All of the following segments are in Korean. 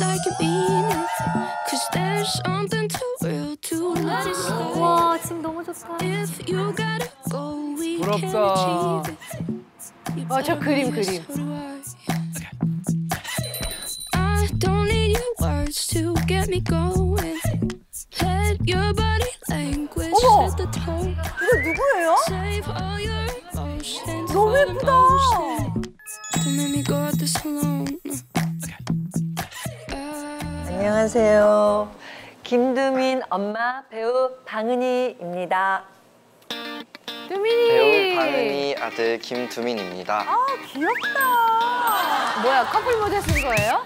like you mean it. Cause there's something too real to let it slide. 와, 지금 너무 좋다. If you gotta go, we can 부럽다. achieve it. You 어, 저 tell 그림, me, 그림. so do I. I don't need your words to get me going. Let your body language 어머! set the tone. 이거 누구예요? Save all your emotions. 너무 for the 예쁘다. motion. Don't make me go at this alone. 안녕하세요. 김두민 엄마 배우 방은희입니다. 두민이. 배우 방은이 아들 김두민입니다. 아 귀엽다. 뭐야, 커플 모자 쓴 거예요?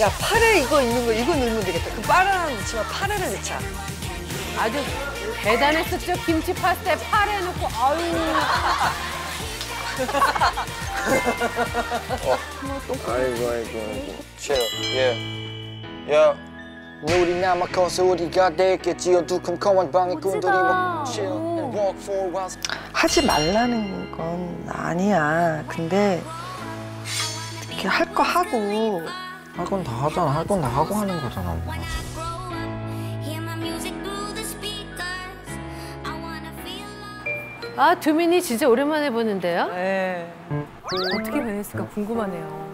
야 팔에 이거 있는 거 이거 넣으면 되겠다. 그 빨간 치마 팔에를 넣자. 아주 대단했었죠. 김치 파스타에 팔 해놓고, 아유. 아이고 아이고 아이고. chill. Yeah. Yeah. 눈이 남아커서 우리가 됐겠지 어두컴컴한 방에 꿈들이 막 chill and walk for a while. 하지 말라는 건 아니야. 근데 이렇게 할 거 하고 할 건 다 하잖아. 할 건 다 하고 하는 거잖아. 엄 아, 두민이 진짜 오랜만에 보는데요? 네. 어떻게 변했을까 궁금하네요.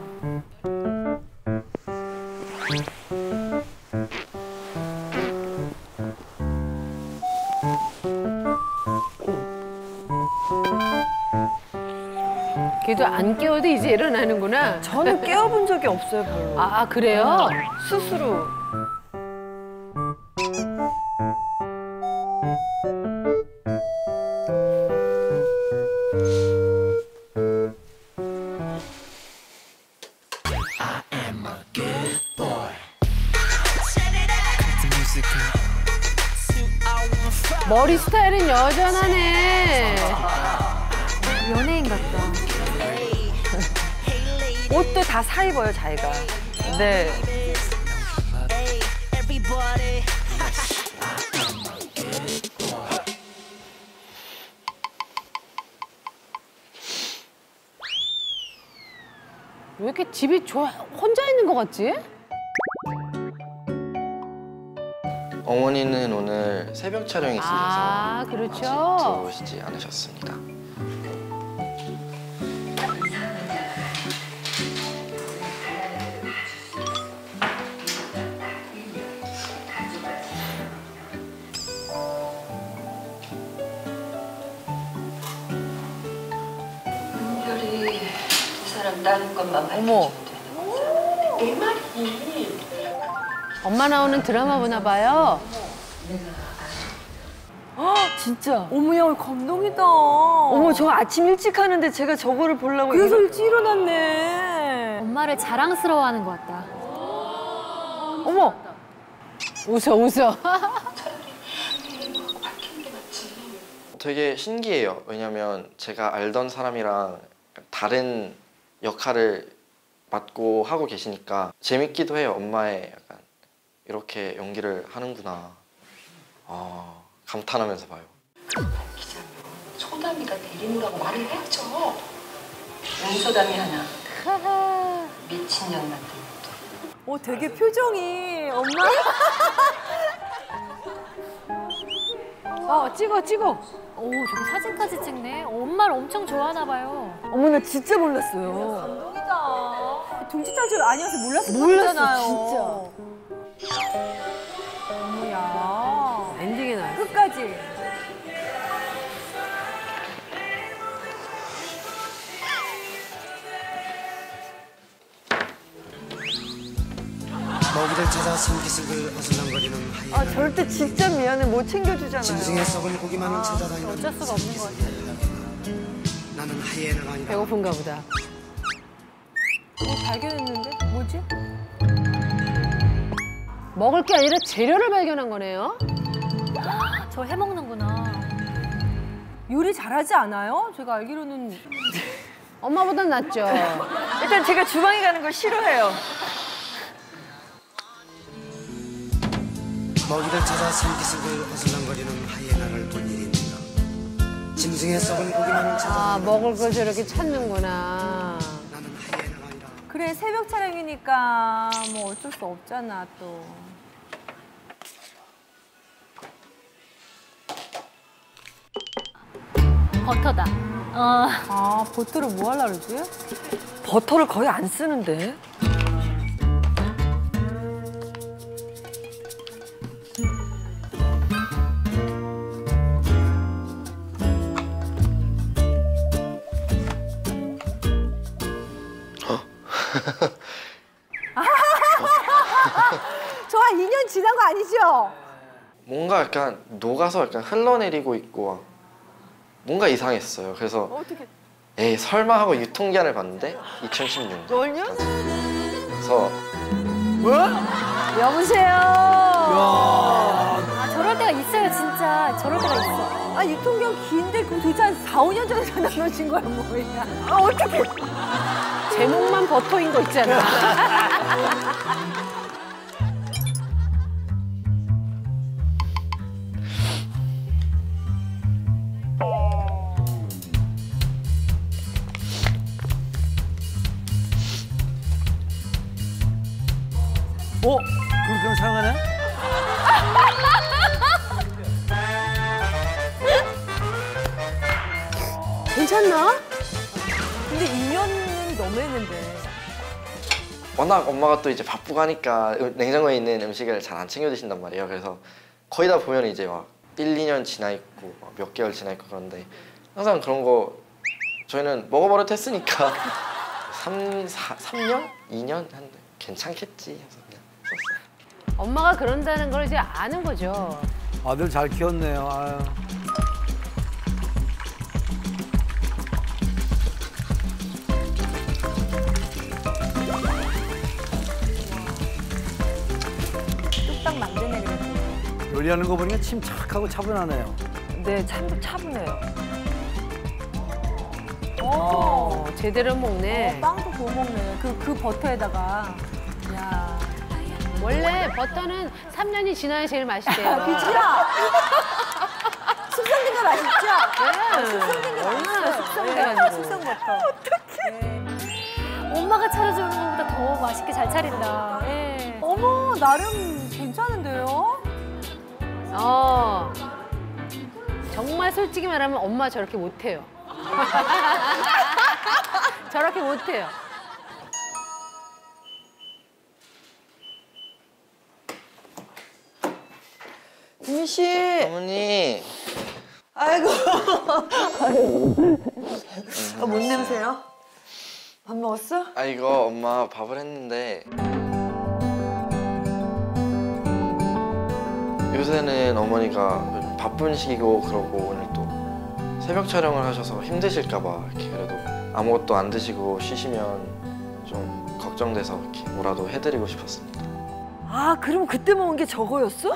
걔도 안 깨워도 이제 일어나는구나. 저는 깨워본 적이 없어요 별로. 아, 그래요? 스스로. 머리 스타일은 여전하네. 연예인 같다. 옷도 다 사 입어요 자기가. 네. 왜 이렇게 집이 좋아, 혼자 있는 것 같지? 어머니는 오늘 새벽 촬영이 있으셔서 아, 아직 그렇죠. 들어오시지 않으셨습니다. 특별히 이 사람 따는 것만 어머. 엄마 나오는 드라마 보나 봐요. 진짜. 어머야, 감동이다. 어머 저 아침 일찍 하는데 제가 저거를 보려고 그래서 이러- 일찍 일어났네. 엄마를 자랑스러워하는 것 같다. 어머 웃어, 웃어. 되게 신기해요. 왜냐면 제가 알던 사람이랑 다른 역할을 맡고 하고 계시니까 재밌기도 해요. 엄마의 이렇게 연기를 하는구나. 아, 감탄하면서 봐요. 기자면 소담이가 대리인이라고 말을 해야죠. 용소담이 하나. 미친년 만든 어, 되게 표정이 엄마. 어, 찍어, 찍어. 오, 저기 사진까지 찍네. 엄마를 엄청 좋아하나 봐요. 어머 나 진짜 몰랐어요. 감동이다. 둥지 탈출 아니어서 몰랐을 몰랐어, 거잖 어머야. 엔딩에 나왔어. 끝까지. 먹이를 찾아 숨기슬을 어슬렁거리는 하이에나 아 절대 진짜 미안해 못 챙겨주잖아요. 짐승의 썩은 고기만을 찾아다니는 어쩔 수가 없는 것 같아. 나는 하이에나가 아니라 배고픈가 보다. 어, 발견했는데? 뭐지? 먹을 게 아니라 재료를 발견한 거네요. 저 해먹는구나. 요리 잘하지 않아요? 제가 알기로는 엄마보단 낫죠. 일단 제가 주방에 가는 걸 싫어해요. 먹이를 찾아 숨기슬을 어슬렁거리는 하이에나를 본 일이 있는가 짐승의 썩은 고기만을 찾아 아, 먹을 걸 저렇게 찾는구나. 그래 새벽 촬영이니까 뭐 어쩔 수 없잖아 또. 버터다. 어. 아 버터를 뭐 하려 그러지? 버터를 거의 안 쓰는데. 약간 녹아서 약간 흘러내리고 있고 막 뭔가 이상했어요. 그래서 어떻게? 에이 설마 하고 유통기한을 봤는데 2016년. 널요? 그래서 여보세요. 아, 저럴 때가 있어요, 진짜. 저럴 때가 있어. 아 유통기한 긴데 그럼 도대체 한 4, 5년 전에 전화 넣으신 거야 뭐야? 아 어떻게? 제목만 버터인 거 있잖아. 어? 그렇게 사용하네? 괜찮나? 근데 2년은 너무했는데. 워낙 엄마가 또 이제 바쁘고 하니까 냉장고에 있는 음식을 잘 안 챙겨 드신단 말이에요. 그래서 거의 다 보면 이제 막 1, 2년 지나 있고 막몇 개월 지나 있고 그런데 항상 그런 거 저희는 먹어버릇 했으니까 3, 4, 3년? 2년? 한데 괜찮겠지 해서. 엄마가 그런다는 걸 이제 아는 거죠. 아들 잘 키웠네요. 아유. 뚝딱 만드네 그래도. 요리하는 거 보니까 침착하고 차분하네요. 네, 참 차분해요. 어. 어, 제대로 먹네. 빵도 구워 먹네. 그, 그 버터에다가. 야. 원래 버터는 3년이 지나야 제일 맛있대요. 비지야. 숙성된 거 맛있죠? 네. 숙성된 게 얼마나. 숙성돼가지고. 네, 숙성 버터. 엄마가 차려주는 것보다 더 맛있게 잘 차린다. 예. 어머 나름 괜찮은데요? 어. 정말 솔직히 말하면 엄마 저렇게 못해요. 저렇게 못해요. 구민 씨. 어머니 아이고. 아이고. 아, 뭔 냄새요? 밥 먹었어? 아 이거 엄마 밥을 했는데 요새는 어머니가 바쁜 시기고 그러고 오늘 또 새벽 촬영을 하셔서 힘드실까 봐 이렇게 그래도 아무것도 안 드시고 쉬시면 좀 걱정돼서 이렇게 뭐라도 해드리고 싶었습니다. 아, 그럼 그때 먹은 게 저거였어?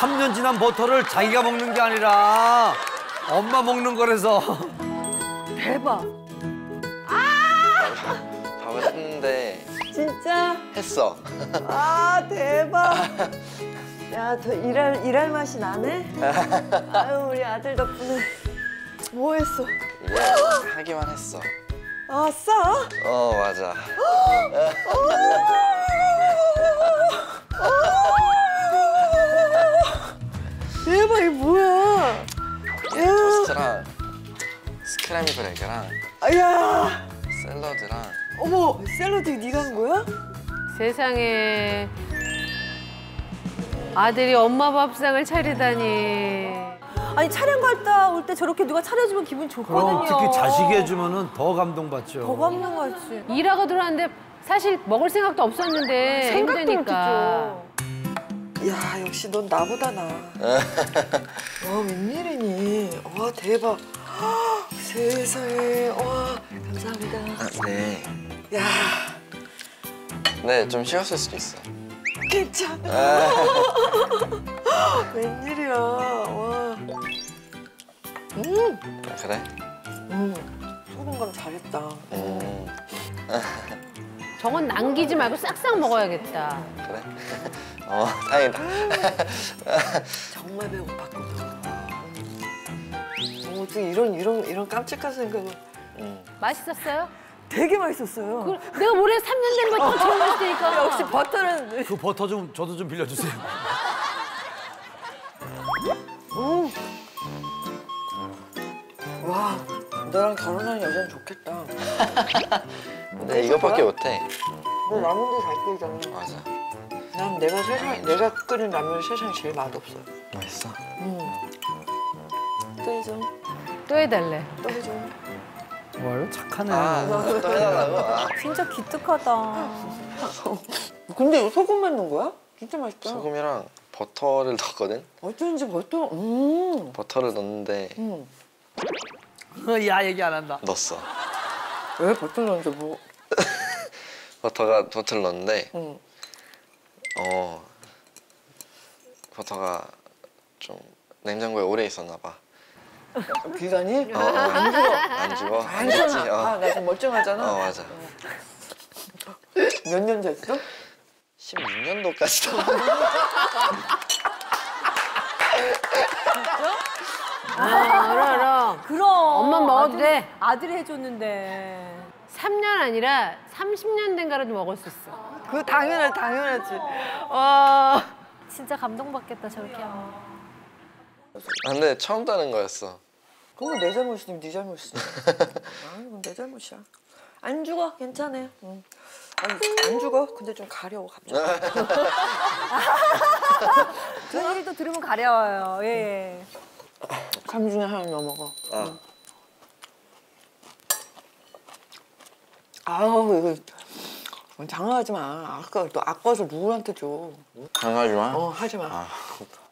3년 지난 버터를 자기가 먹는 게 아니라 엄마 먹는 거라서. 대박. 밥을 했는데 진짜? 했어. 아, 대박. 야, 더 일할, 일할 맛이 나네? 아유, 우리 아들 덕분에 뭐 했어? 이제 하기만 했어. 아, 싸? 어 맞아. 스크램블 에그랑 아야, 샐러드랑 어머, 샐러드 네가 한 거야? 세상에 아들이 엄마 밥상을 차리다니. 아니 촬영 갔다 올 때 저렇게 누가 차려주면 기분 좋거든요. 그럼 특히 자식이 해주면 더 감동받죠. 더 감동 같지. 일하고 들어왔는데 사실 먹을 생각도 없었는데 생각도 힘드니까. 야, 역시 넌 나보다 나. 와, 웬일이니? 와, 대박. 세상에, 와, 감사합니다. 아, 네. 야, 네, 좀 쉬었을 수도 있어. 괜찮아. 웬일이야, 와. 음, 그래? 음, 소금 간 잘했다. 음, 저건 남기지 말고 싹싹 먹어야겠다. 그래? 어, 다행이다. 정말 배고팠거든. 어, 어떻게 이런 이런 이런 깜찍한 생각을. 음. 맛있었어요? 되게 맛있었어요. 그, 내가 올해 3년 된 거더 처음 봤을 테니까. 역시 버터는 그 버터 좀 저도 좀 빌려주세요. 와 너랑 결혼하는 여자는 좋겠다. 근데 이것밖에 못해. 너 라면도 잘 끓이잖아. 맞아. 난 내가 세상 내가 끓인 라면이 세상에 제일 맛없어. 맛있어. 또 해줘. 또 해달래. 또 해줘. 뭘 착하네. 아, 또 해달라고? 아, 진짜 기특하다. 근데 이거 소금만 넣은 거야? 진짜 맛있다. 소금이랑 버터를 넣었거든? 어쩐지 버터. 음. 버터를 넣었는데 음. 야 얘기 안 한다. 넣었어. 왜 버터 넣는데 뭐? 버터가 버터를 넣었는데 응. 어 버터가 좀 냉장고에 오래 있었나 봐. 기간이? 어, 어. 안 죽어. 안 죽어. 안 됐지. 괜찮아. 아, 어. 나 지금 멀쩡하잖아. 어 맞아. 몇 년 됐어? 16년도까지도. 아, 알아, 알아. 그럼. 엄마 먹어도 아들이- 돼. 아들이 해줬는데. 3년 아니라 30년 된 거라도 먹을 수 있어. 그 당연하지, 당연하지. 와. 진짜 감동받겠다 저렇게 하면. 아, 근데 처음 따는 거였어. 그건 내 잘못이니 네 잘못이지. 아, 이건 내 잘못이야. 안 죽어, 괜찮아. 응. 아니, 안 죽어. 근데 좀 가려워 갑자기. 그 얘기 또 들으면 가려워요. 예. 삼 중에 하나 넘어가. 아. 아우 이거 장난하지 마. 아까 또 아까워서 누구한테 줘. 장하지 마. 어 하지 마. 아,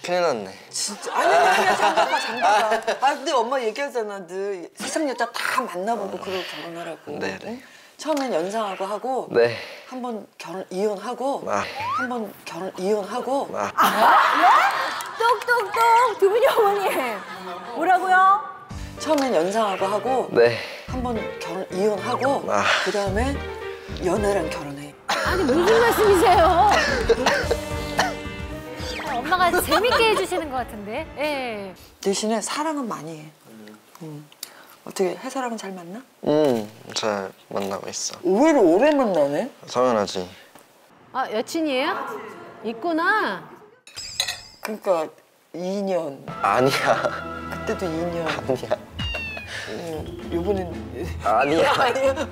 큰일 났네. 진짜 아니 아니야 장가가 장가가. 아 근데 엄마 얘기하잖아. 늘 세상 여자 다 만나보고 그러고 결혼하라고. 네, 네. 응? 처음엔 연상하고 하고 네. 한 번 결혼 이혼하고 아, 한번 결혼 이혼하고 아, 똑똑똑 두 분이 어머니. 뭐라고요? 처음엔 연상하고 하고 네. 한 번 결혼 이혼하고 아. 그 다음에 연애랑 결혼해. 아니, 무슨 말씀이세요? 아, 엄마가 재밌게 해주시는 것 같은데. 예. 대신에 사랑은 많이 해. 음. 어떻게 해사랑은 잘 만나? 음, 잘 만나고 있어. 의외로 오래 만나네. 당연하지. 아, 여친이에요? 있구나. 그러니까 2년. 아니야. 그때도 2년. 아니야. 음, 요번엔 아니야. 아니야.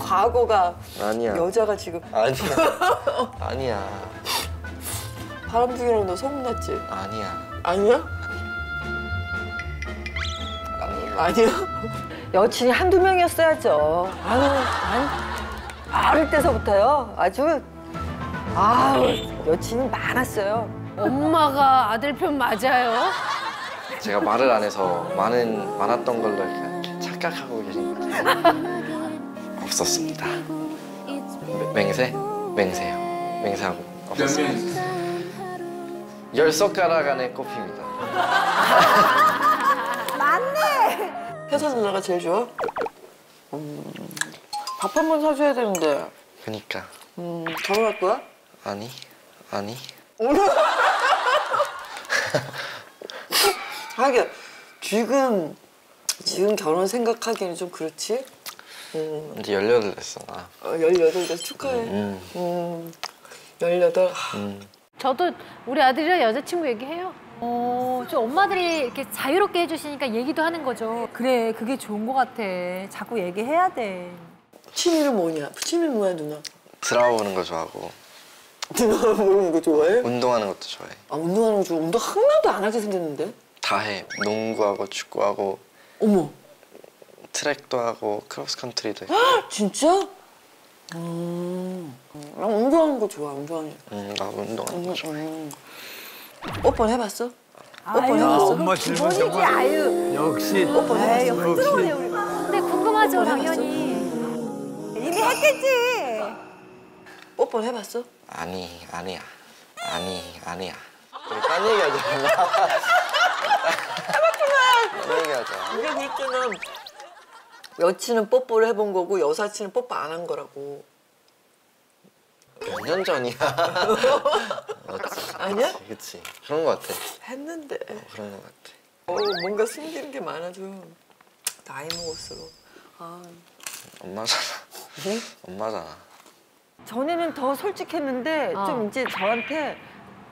과거가 아니야. 여자가 지금 아니야. 아니야. 바람둥이랑 너 소문났지? 아니야. 아니야? 아니야? 여친이 한두 명이었어야죠. 아유, 난 어릴 때서부터요. 아주 아우 여친이 많았어요. 엄마가 아들 편 맞아요? 제가 말을 안 해서 많은 많았던 걸로 이렇게 착각하고 계신 것 같아요. 없었습니다. 맹- 맹세? 맹세요. 맹세하고 없었습니다. 열 손가락 안에 꼽힙니다. 회사 누나가 제일 좋아? 음, 밥 한 번 사줘야 되는데 그니까 음, 결혼할 거야? 아니 아니 하긴 지금 지금 결혼 생각하기에는 좀 그렇지? 음, 이제 18 됐어 나. 어, 18살 축하해. 음, 음, 18. 하, 음. 저도 우리 아들이랑 여자친구 얘기해요. 어, 좀 엄마들이 이렇게 자유롭게 해주시니까 얘기도 하는 거죠. 그래 그게 좋은 것 같아. 자꾸 얘기해야 돼. 취미는 뭐냐? 취미 뭐야 누나? 드라마 보는 거 좋아하고 누나 모르는 거 좋아해? 운동하는 것도 좋아해. 아 운동하는 거 좋아. 운동 하나도 안 하게 생겼는데? 다 해. 농구하고 축구하고 어머, 트랙도 하고 크로스 컨트리도 해. 진짜? 음, 나 운동하는 거 좋아. 운동하는 거. 음, 나 운동하는 거 음. 음. 뽀뽀 해봤어? 뽀뽀 해봤어? 엄마 질문 기본이지 정말 아유. 역시 에이 흔들어오네 우리. 근데 궁금하죠, 뽀뽀 당연히. 이미 했겠지. 뽀뽀 해봤어? 아니 아니야. 아니 아니야. 우리 딴 얘기하자. 딴 얘기하자. 이게 있잖아. 여친은 뽀뽀를 해본 거고 여사친은 뽀뽀 안 한 거라고. 몇 년 전이야. 아니야? 그치. 그런 거 같아. 했는데. 그런 거 같아. 어, 뭔가 숨기는 게 많아져. 나이 먹을수록. 아, 엄마잖아. 엄마잖아. 전에는 더 솔직했는데 어. 좀 이제 저한테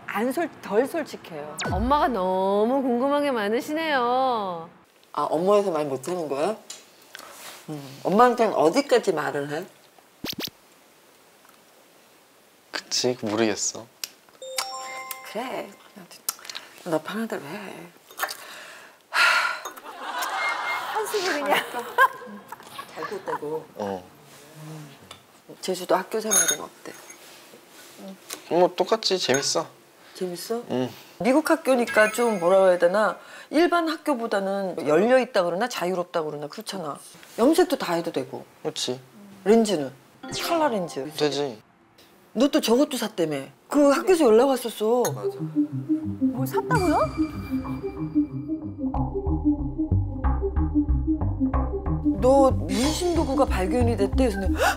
안 솔 덜 솔직해요. 엄마가 너무 궁금한 게 많으시네요. 아 엄마에서 말 못하는 거야? 음. 엄마한테는 어디까지 말을 해? 그치 모르겠어. 그래. 너 편한 대로 해. 한숨을 그냥. 잘도 되고. 어. 제주도 학교 생활은 어때? 뭐 똑같이 재밌어. 재밌어? 응. 미국 학교니까 좀 뭐라 해야 되나 일반 학교보다는 열려 있다 그러나 자유롭다 그러나 그렇잖아. 염색도 다 해도 되고 그렇지. 렌즈는 칼라 렌즈. 되지. 너 또 저것도 샀다며. 그 학교에서 연락 왔었어. 맞아. 뭘 샀다고요? 너 문신 도구가 발견이 됐대. 그래서 내가?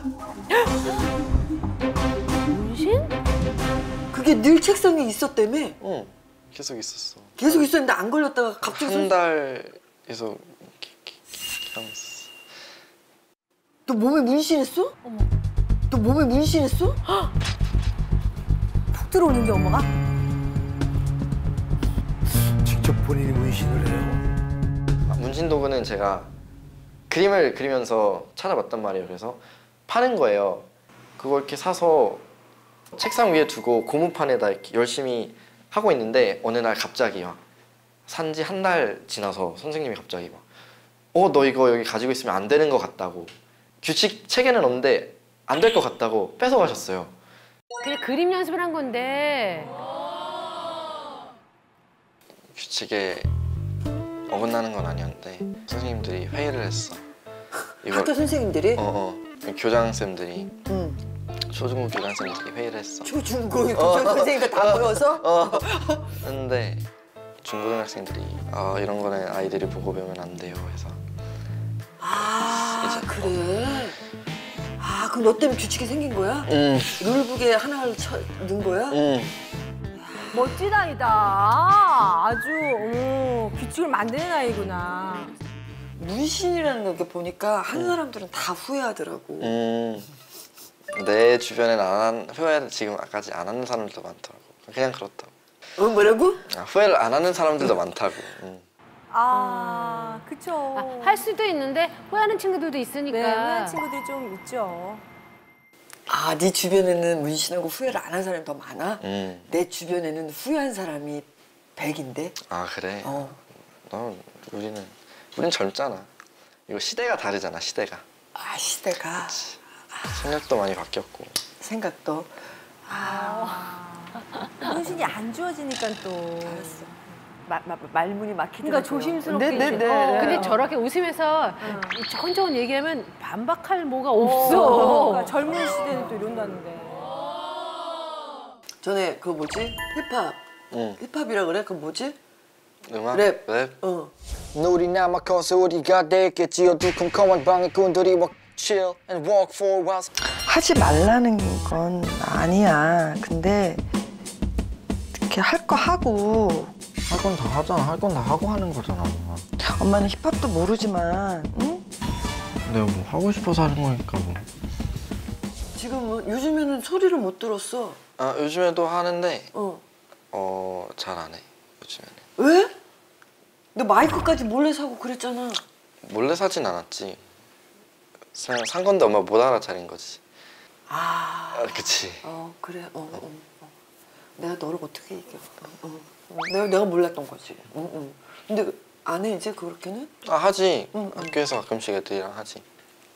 그게 늘 책상에 있었다며. 응. 계속 있었어. 계속 있었는데 안 걸렸다가 갑자기 한 손... 달에서 하고 있었어. 너 몸에 문신했어? 너 몸에 문신했어? 푹 들어오는 게 엄마가? 직접 본인이 문신을 해요. 아, 문신 도구는 제가 그림을 그리면서 찾아봤단 말이에요. 그래서 파는 거예요. 그걸 이렇게 사서 책상 위에 두고 고무판에다 이렇게 열심히 하고 있는데 어느 날 갑자기 막 산지 한 달 지나서 선생님이 갑자기 막 어 너 이거 여기 가지고 있으면 안 되는 것 같다고 규칙 책에는 없는데 안 될 것 같다고 뺏어 가셨어요. 그냥 그림 연습을 한 건데 규칙에 어긋나는 건 아니었는데 선생님들이 회의를 했어. 이걸 학교 선생님들이? 어, 어. 교장 쌤들이 응. 초중고 교장 쌤들이 회의를 했어. 초중고 교장 선생님들 다 모여서? 어. 근데 중고등학생들이 아 이런 거는 아이들이 보고 배우면 안 돼요 해서 아 이제- 그래? 아 그럼 너 때문에 규칙이 생긴 거야? 응, 룰북에 하나를 쳐, 넣은 거야? 응. 멋진 아이다. 아주 어머 규칙을 만드는 아이구나. 문신이라는 거 이렇게 보니까 한 사람들은 다 후회하더라고. 음, 내 주변엔 안 한, 후회를 지금까지 안 하는 사람들도 많더라고. 그냥 그렇다고. 어 뭐라고? 아, 후회를 안 하는 사람들도 많다고. 음. 아, 그쵸. 아, 할 수도 있는데 후회하는 친구들도 있으니까. 네, 후회한 친구들이 좀 있죠. 아, 네 주변에는 문신하고 후회를 안 한 사람이 더 많아? 음. 내 주변에는 후회한 사람이 100인데? 아 그래? 어. 너 우리는 우린 젊잖아. 이거 시대가 다르잖아 시대가. 아, 시대가 생각도 많이 바뀌었고. 생각도. 문신이 안 주어지니까 또. 알았어. 마, 마, 말문이 막히더라고요. 그러니까 조심스럽게. 네, 네, 이제. 네. 어. 근데 저렇게 웃으면서 천천히 얘기하면 반박할 뭐가 어, 없어. 그러니까 젊은 시대는 또 이런다는데. 전에 그 뭐지? 힙합. 응. 힙합이라 그래? 그 뭐지? 음악? 랩. 랩? 어. 눈이 남아 커서 우리가 됐겠지 어두컴컴한 방해꾼들이 막 chill and walk for a while 하지 말라는 건 아니야. 근데 이렇게 할 거 하고 할 건 다 하잖아. 할 건 다 하고 하는 거잖아. 엄마는 힙합도 모르지만 응? 내가 뭐 하고 싶어서 하는 거니까 뭐. 지금은 요즘에는 소리를 못 들었어. 아 요즘에도 하는데 어. 어 잘 안 해. 요즘에는. 왜? 너 마이크까지 몰래 사고 그랬잖아. 몰래 사진 않았지. 그냥 산 건데 엄마 못 알아차린 거지. 아. 아, 그치. 어 그래. 어, 어, 어. 내가 너를 어떻게 이겨? 어, 어. 어, 내가 내가 몰랐던 거지. 응, 응. 근데 안 해 이제 그렇게는? 아 하지. 응, 응. 학교에서 가끔씩 애들이랑 하지.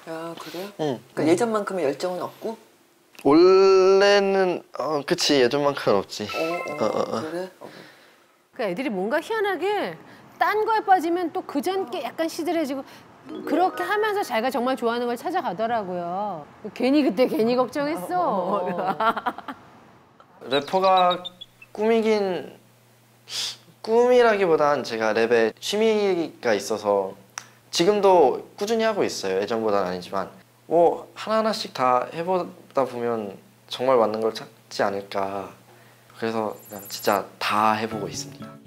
야 그래? 응. 그러니까 예전만큼의 열정은 없고? 원래는 어 그치 예전만큼은 없지. 어, 어, 어, 어, 어. 그래? 어. 그 애들이 뭔가 희한하게 딴 거에 빠지면 또 그전께 약간 시들해지고 그렇게 하면서 자기가 정말 좋아하는 걸 찾아가더라고요. 괜히 그때 괜히 걱정했어. 래퍼가 꿈이긴 꿈이라기보단 제가 랩에 취미가 있어서 지금도 꾸준히 하고 있어요. 예전보다는 아니지만 뭐 하나하나씩 다 해보다 보면 정말 맞는 걸 찾지 않을까. 그래서 그냥 진짜 다 해보고 있습니다.